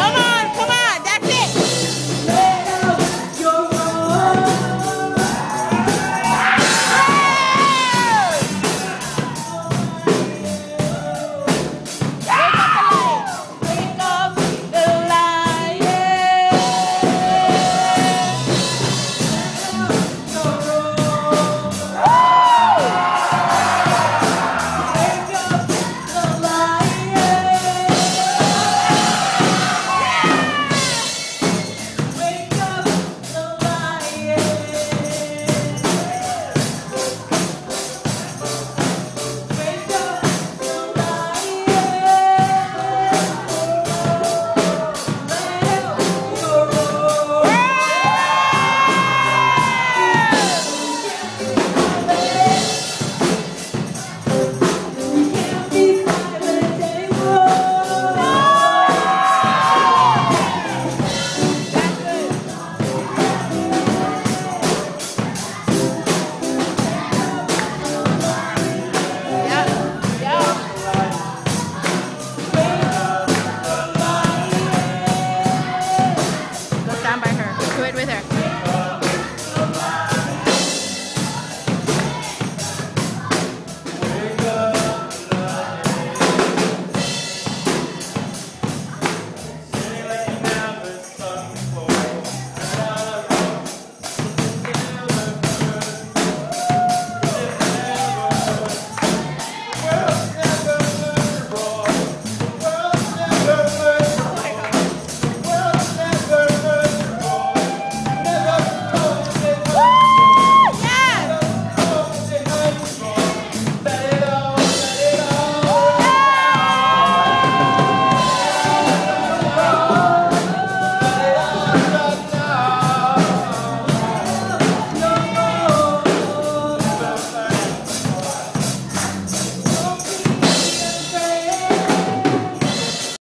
Come on. her. Do it with her.